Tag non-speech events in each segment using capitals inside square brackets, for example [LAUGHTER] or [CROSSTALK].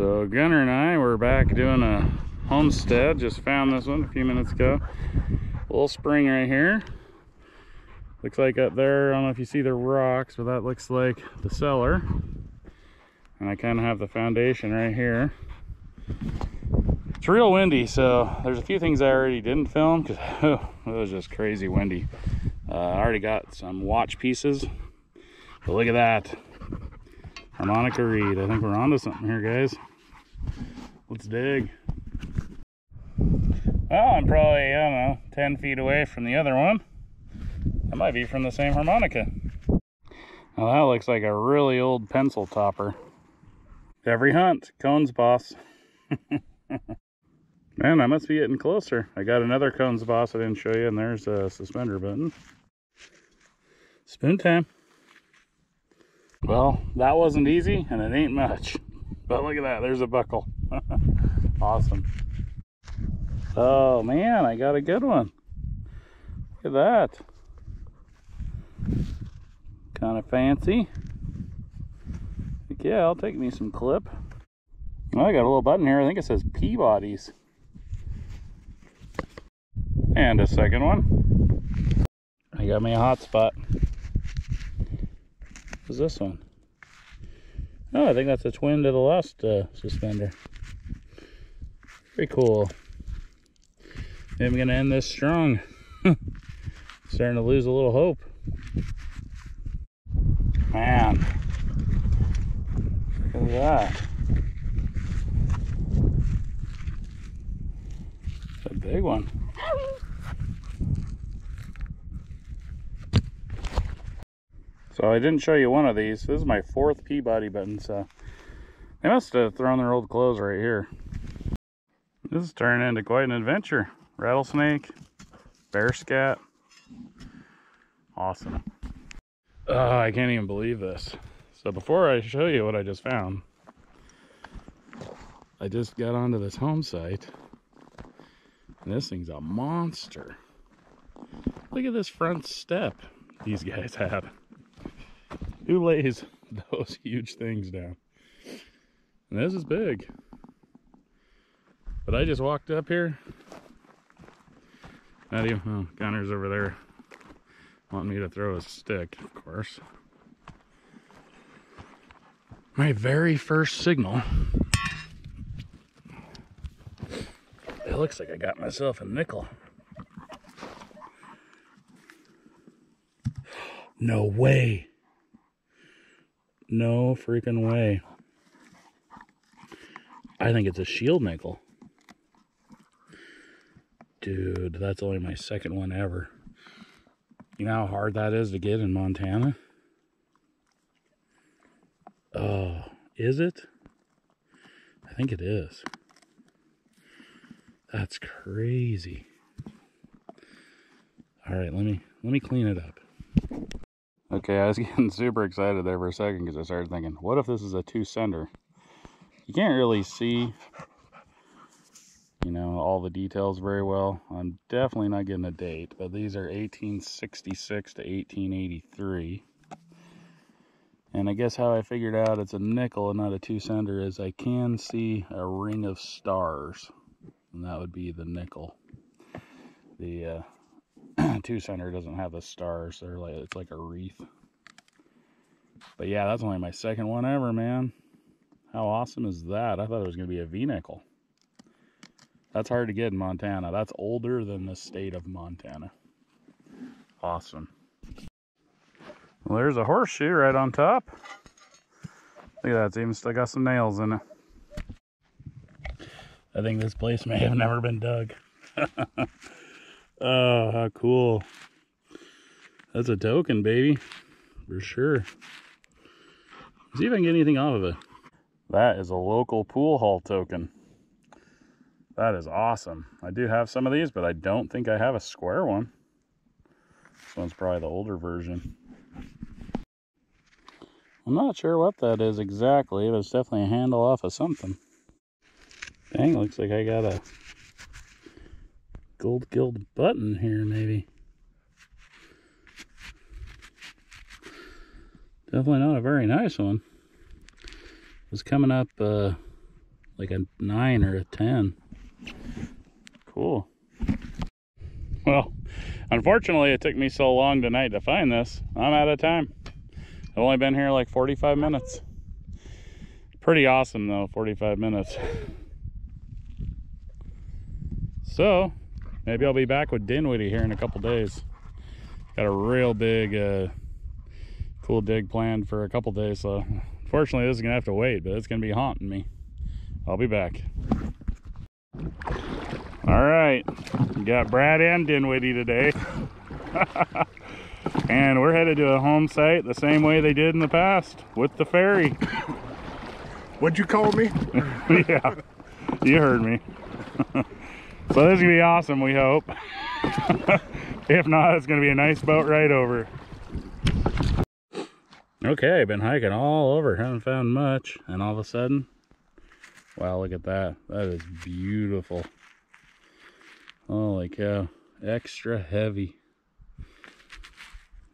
So Gunner and I were back doing a homestead. Just found this one a few minutes ago. A little spring right here. Looks like up there, I don't know if you see the rocks, but that looks like the cellar. And I kind of have the foundation right here. It's real windy, so there's a few things I already didn't film because [LAUGHS] oh, it was just crazy windy. Uh, I already got some watch pieces, but look at that. Harmonica reed. I think we're onto something here, guys. Let's dig. Well, I'm probably, I don't know, 10 feet away from the other one. That might be from the same harmonica. Now that looks like a really old pencil topper. Every hunt, cones boss. [LAUGHS] Man, I must be getting closer. I got another cones boss I didn't show you, and there's a suspender button. Spoon time. Well, that wasn't easy, and it ain't much. But look at that, there's a buckle. [LAUGHS] awesome. Oh man, I got a good one. Look at that. Kind of fancy. yeah, I'll take me some clip. Oh, I got a little button here. I think it says Peabody's. And a second one. I got me a hot spot. What's this one? Oh, I think that's a twin to the last uh, suspender. Pretty cool. I'm gonna end this strong. [LAUGHS] Starting to lose a little hope. Man. Look at that. It's a big one. [LAUGHS] So I didn't show you one of these. This is my fourth Peabody button, so they must have thrown their old clothes right here. This is turning into quite an adventure. Rattlesnake, bear scat. Awesome. Oh, I can't even believe this. So before I show you what I just found, I just got onto this home site. And this thing's a monster. Look at this front step these guys [LAUGHS] have. Who lays [LAUGHS] those huge things down? And this is big. But I just walked up here. Not even, oh, Gunner's over there wanting me to throw a stick, of course. My very first signal. It looks like I got myself a nickel. No way. No freaking way. I think it's a shield nickel. Dude, that's only my second one ever. You know how hard that is to get in Montana? Oh, is it? I think it is. That's crazy. All right, let me let me clean it up. Okay, I was [LAUGHS] getting super excited there for a second because I started thinking, what if this is a two center? You can't really see, you know, all the details very well. I'm definitely not getting a date, but these are 1866 to 1883. And I guess how I figured out it's a nickel and not a two center is I can see a ring of stars, and that would be the nickel. The uh, [CLEARS THROAT] two center doesn't have the stars. They're like it's like a wreath. But yeah, that's only my second one ever, man. How awesome is that? I thought it was gonna be a V-nickel. That's hard to get in Montana. That's older than the state of Montana. Awesome. Well, there's a horseshoe right on top. Look at that, it's even still got some nails in it. I think this place may have never been dug. [LAUGHS] Oh, how cool. That's a token, baby. For sure. see if I can get anything off of it. That is a local pool hall token. That is awesome. I do have some of these, but I don't think I have a square one. This one's probably the older version. I'm not sure what that is exactly, but it's definitely a handle off of something. Dang, looks like I got a gold gilt button here maybe. Definitely not a very nice one. It was coming up uh, like a nine or a 10. Cool. Well, unfortunately, it took me so long tonight to find this. I'm out of time. I've only been here like 45 minutes. Pretty awesome though, 45 minutes. So, maybe I'll be back with Dinwiddie here in a couple days. Got a real big, uh, cool dig planned for a couple days. So, unfortunately, this is gonna have to wait, but it's gonna be haunting me. I'll be back. All right, got Brad and Dinwiddie today. [LAUGHS] and we're headed to a home site the same way they did in the past with the ferry. What'd you call me? [LAUGHS] yeah, you heard me. [LAUGHS] so this is gonna be awesome, we hope. [LAUGHS] if not, it's gonna be a nice boat ride over. Okay, I've been hiking all over, haven't found much, and all of a sudden, wow, look at that. That is beautiful. Holy cow, extra heavy.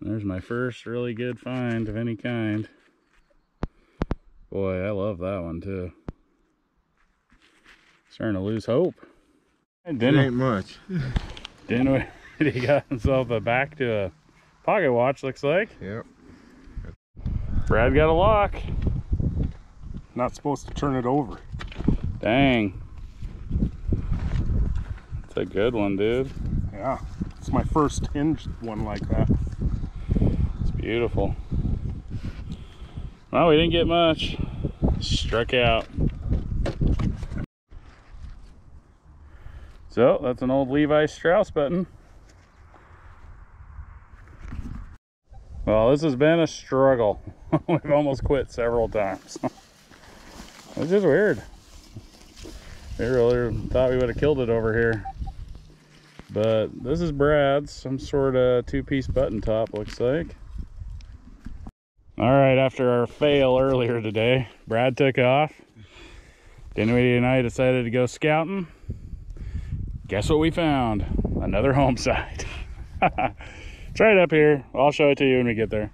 There's my first really good find of any kind. Boy, I love that one too. Starting to lose hope. It ain't much. [LAUGHS] Didn't [LAUGHS] he got himself a back to a pocket watch, looks like. Yep. Brad got a lock. Not supposed to turn it over. Dang. It's a good one, dude. Yeah. It's my first hinged one like that. It's beautiful. Well, we didn't get much. Struck out. So, that's an old Levi Strauss button. Well, this has been a struggle. [LAUGHS] We've almost quit several times. [LAUGHS] It's just weird. We really thought we would have killed it over here. But this is Brad's, some sort of two-piece button top, looks like. All right, after our fail earlier today, Brad took off. Dinwiddie and I decided to go scouting. Guess what we found? Another home site. [LAUGHS] it's right up here. I'll show it to you when we get there.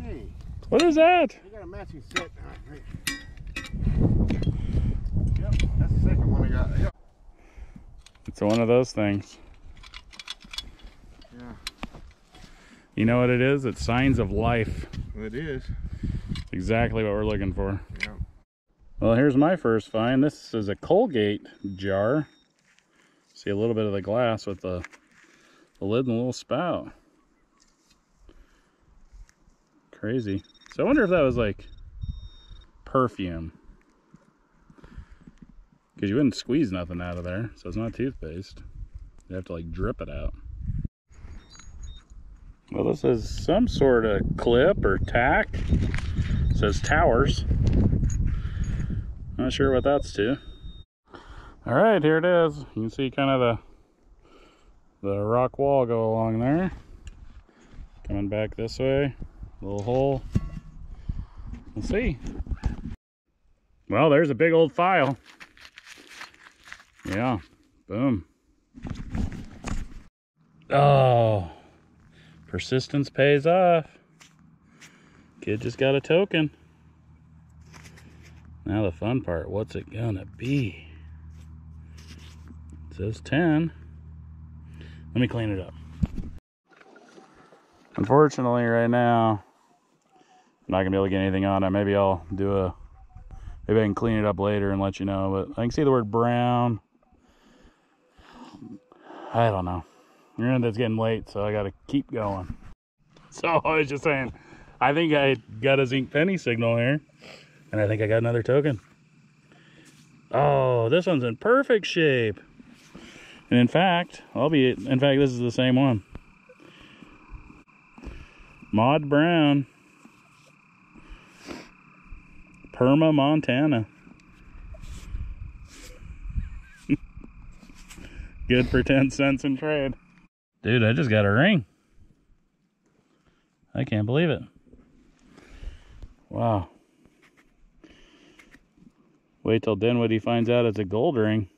Hey, What is that? I got a matching set. Right. Yep, that's the second one I got. Yep. It's one of those things. Yeah, You know what it is? It's signs of life. it is. Exactly what we're looking for. Yep. Well, here's my first find. This is a Colgate jar. See a little bit of the glass with the, the lid and the little spout. Crazy. So I wonder if that was like perfume. Because you wouldn't squeeze nothing out of there, so it's not toothpaste. You have to like drip it out. Well, this is some sort of clip or tack. It says towers. Not sure what that's to. All right, here it is. You can see kind of the the rock wall go along there. Coming back this way, little hole. We'll see. Well, there's a big old file. Yeah, boom. Oh, persistence pays off. Kid just got a token. Now the fun part, what's it gonna be? Says 10. Let me clean it up. Unfortunately, right now, I'm not gonna be able to get anything on it. Maybe I'll do a, maybe I can clean it up later and let you know. But I can see the word brown. I don't know. And it's getting late, so I gotta keep going. [LAUGHS] So I was just saying, I think I got a zinc penny signal here. And I think I got another token. Oh, this one's in perfect shape. And in fact, I'll be, in fact, this is the same one. Maud Brown. Perma, Montana. [LAUGHS] Good for 10 cents in trade. Dude, I just got a ring. I can't believe it. Wow. Wait till Dinwiddie finds out it's a gold ring.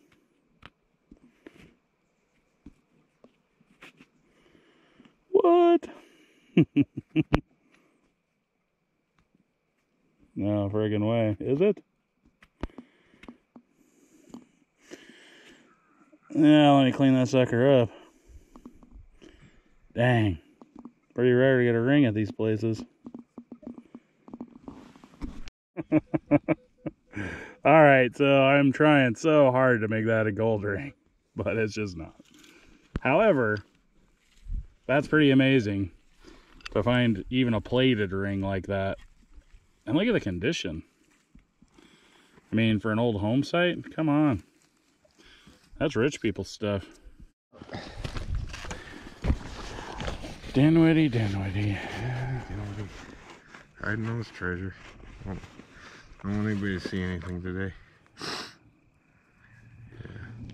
[LAUGHS] no friggin' way. Is it? Yeah, let me clean that sucker up. Dang. Pretty rare to get a ring at these places. [LAUGHS] All right, so I'm trying so hard to make that a gold ring, [LAUGHS] but it's just not. However, that's pretty amazing to find even a plated ring like that. And look at the condition. I mean, for an old home site, come on. That's rich people stuff. Dinwiddie, Dinwiddie. Hiding on this treasure. I don't, I don't want anybody to see anything today.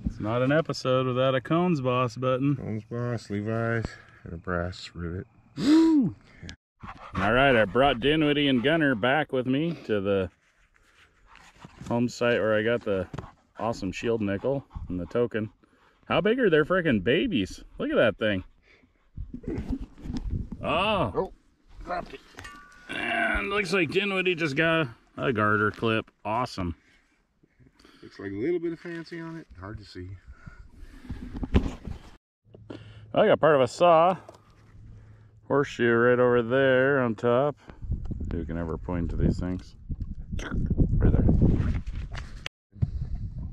It's not an episode without a Cones Boss button. Cones boss, Levi's, and a brass rivet. Woo! All right, I brought Dinwiddie and Gunner back with me to the home site where I got the awesome shield nickel and the token. How big are their freaking babies? Look at that thing. Oh. Oh, dropped it. And looks like Dinwiddie just got a garter clip. Awesome. Looks like a little bit of fancy on it. Hard to see. I got part of a saw. Horseshoe right over there on top. Who can ever point to these things? Right there.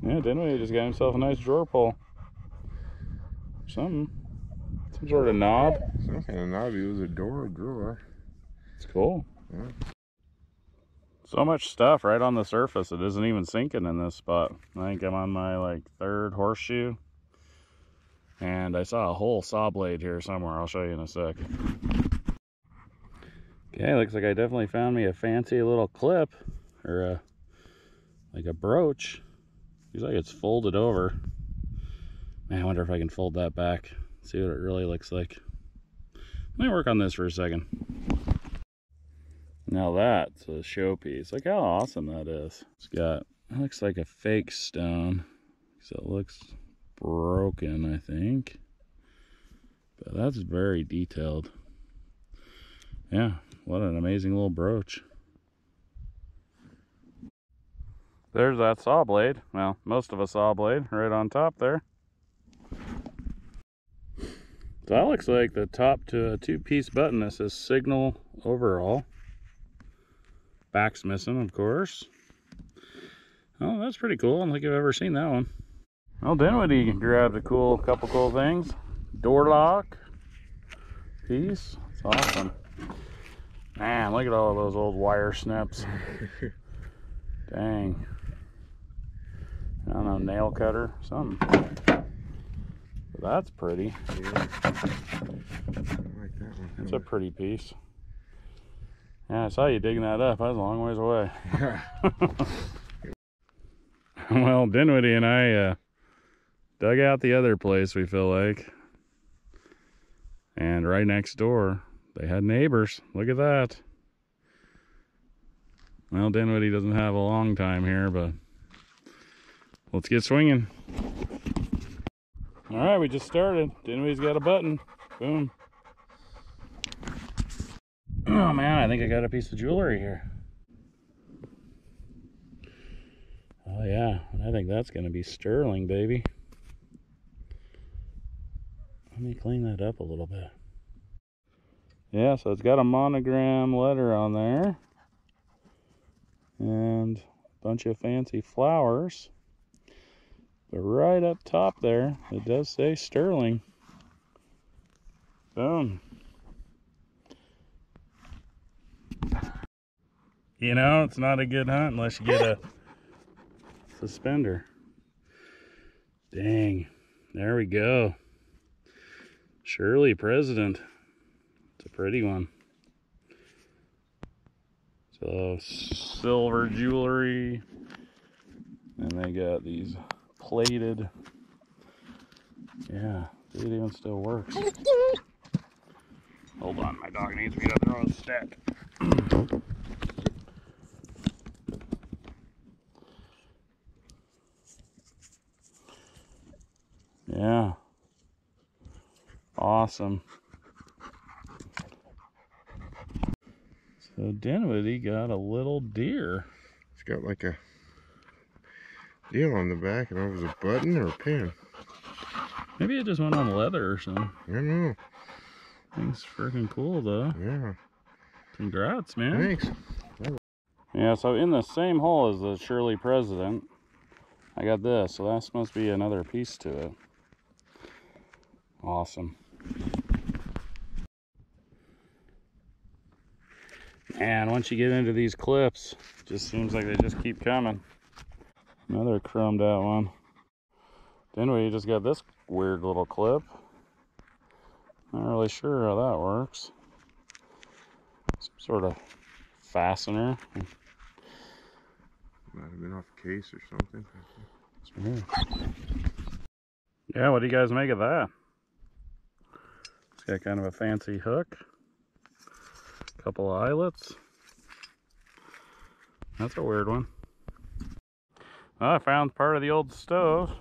Yeah, Dinwiddie just got himself a nice drawer pull. Something. Some sort of knob. Some kind of knob. It was a door drawer. It's cool. Yeah. So much stuff right on the surface. It isn't even sinking in this spot. I think I'm on my like third horseshoe. And I saw a whole saw blade here somewhere. I'll show you in a sec. Okay, looks like I definitely found me a fancy little clip or a like a brooch. Looks like it's folded over. Man, I wonder if I can fold that back. See what it really looks like. Let me work on this for a second. Now that's a showpiece. Look how awesome that is. It's got, it looks like a fake stone. So it looks broken, I think. But that's very detailed. Yeah, what an amazing little brooch. There's that saw blade. Well, most of a saw blade right on top there. So that looks like the top to a two-piece button that says signal overall. Back's missing, of course. Oh, that's pretty cool. I don't think I've ever seen that one. Well, Dinwiddie grabbed a cool couple cool things. Door lock piece. It's awesome. Man, look at all of those old wire snips. [LAUGHS] Dang. I don't know, nail cutter, something. But that's pretty. Yeah. Like that one. It's a pretty piece. Yeah, I saw you digging that up. I was a long ways away. [LAUGHS] [LAUGHS] well, Dinwiddie and I uh, dug out the other place, we feel like. And right next door, they had neighbors. Look at that. Well, Dinwiddie doesn't have a long time here, but let's get swinging. All right, we just started. Dinwiddie's got a button. Boom. Oh man, I think I got a piece of jewelry here. Oh yeah, I think that's gonna be sterling, baby. Me clean that up a little bit. Yeah, so it's got a monogram letter on there. And a bunch of fancy flowers. But right up top there, it does say sterling. Boom. You know, it's not a good hunt unless you get a suspender. Dang. There we go. Shirley President. It's a pretty one. So, silver jewelry. And they got these plated. Yeah, it even still works. Hold on, my dog needs me to throw a stick. [CLEARS THROAT] Yeah. Awesome. So Dinwiddie got a little deer. It's got like a deal on the back. I don't know if it was a button or a pin. Maybe it just went on leather or something. I don't know. Thing's freaking cool though. Yeah. Congrats, man. Thanks. Yeah, so in the same hole as the Shirley President, I got this. So that must be another piece to it. Awesome. And once you get into these clips, it just seems like they just keep coming. Another chromed out one. Then we just got this weird little clip. Not really sure how that works. Some sort of fastener. Might have been off a case or something. Yeah, what do you guys make of that? It's got kind of a fancy hook. Couple of eyelets. That's a weird one. Well, I found part of the old stove.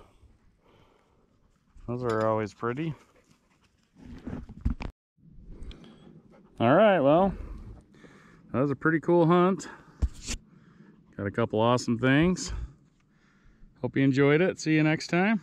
Those are always pretty. All right, well, that was a pretty cool hunt. Got a couple awesome things. Hope you enjoyed it. See you next time.